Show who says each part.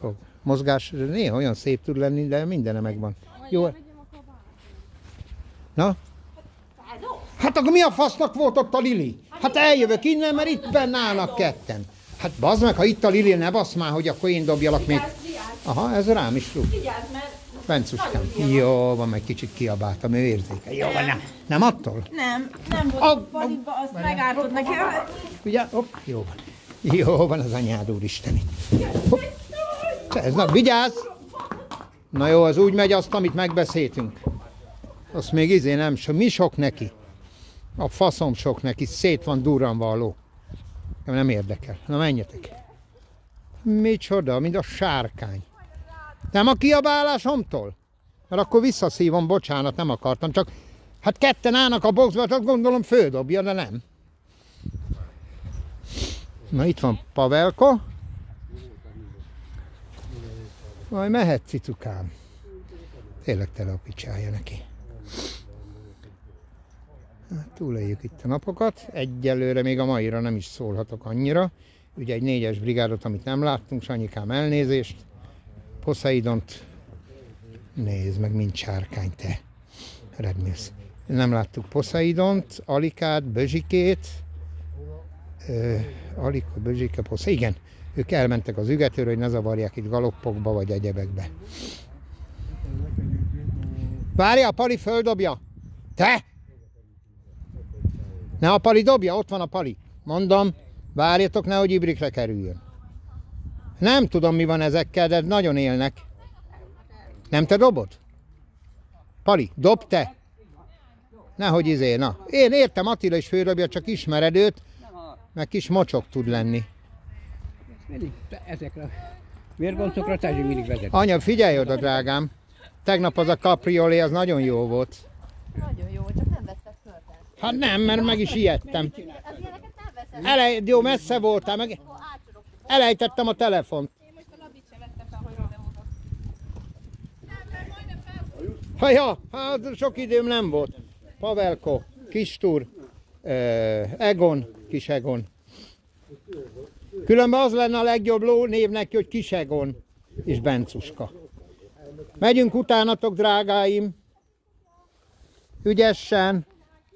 Speaker 1: fog. Mozgás néha olyan szép tud lenni, de mindene megvan. Jó. Na? Hát akkor mi a fasznak volt ott a Lili? Hát eljövök innen, mert itt benne állnak ketten. Hát bazd meg, ha itt a Lili, ne basz már, hogy akkor én dobjalak még. Aha, ez rám is rúg. Bencuskám. Jó, van, meg kicsit kiabáltam, ő érzéke. Jó, van, nem, nem attól?
Speaker 2: nem, nem volt oh, paliba, azt megártod neki.
Speaker 1: Ugye, hopp, jó van. Jó van az anyád úristeni. Hopp. Ez, na, vigyázz! Na jó, az úgy megy azt, amit megbeszéltünk. Azt még izé nem, so, mi sok neki? A faszom sok neki, szét van durranva a ló. Nem érdekel. Na menjetek. Micsoda, mint a sárkány. Nem a kiabálásomtól? Mert akkor visszaszívom, bocsánat, nem akartam, csak hát ketten állnak a boxba, tehát gondolom földobja, de nem. Na itt van Pavelko. Majd mehet cicukám. Tényleg tele a picsája neki. Hát, túléljük itt a napokat. Egyelőre még a maira nem is szólhatok annyira. Ugye egy négyes brigádot, amit nem láttunk, Sanyikám elnézést. Poseidont nézd meg, mint sárkány te. Redmills. Nem láttuk Poseidont, Alikát, Bözsikét, Ö, Alika, Bözsike, Posza, igen, ők elmentek az ügetőre, hogy ne zavarják itt galoppokba vagy egyebekbe. Várja, a pali földobja. Te! Ne a pali dobja, ott van a pali. Mondom, várjatok, nehogy ibrikre kerüljön. Nem tudom, mi van ezekkel, de nagyon élnek. Nem te dobod? Pali, dob te! Nehogy izé, na. Én értem, Attila is fődobja, csak ismered őt, meg kis mocsok tud lenni.
Speaker 3: Mindig te- ezekre a vérgoncokra Tezsi mindig vezet.
Speaker 1: Anya, figyelj oda, drágám! Tegnap az a capriolé, az nagyon jó volt.
Speaker 2: Nagyon jó, csak nem vetted föl.
Speaker 1: Hát nem, mert meg is ijedtem. Elej, jó, messze voltál, meg elejtettem a telefont. Ha ja, hát sok időm nem volt. Pavelko, Kistúr, eh, Egon, kis Egon. Különben az lenne a legjobb ló név neki, hogy kis Egon és Bencuska. Megyünk utánatok, drágáim. Ügyesen.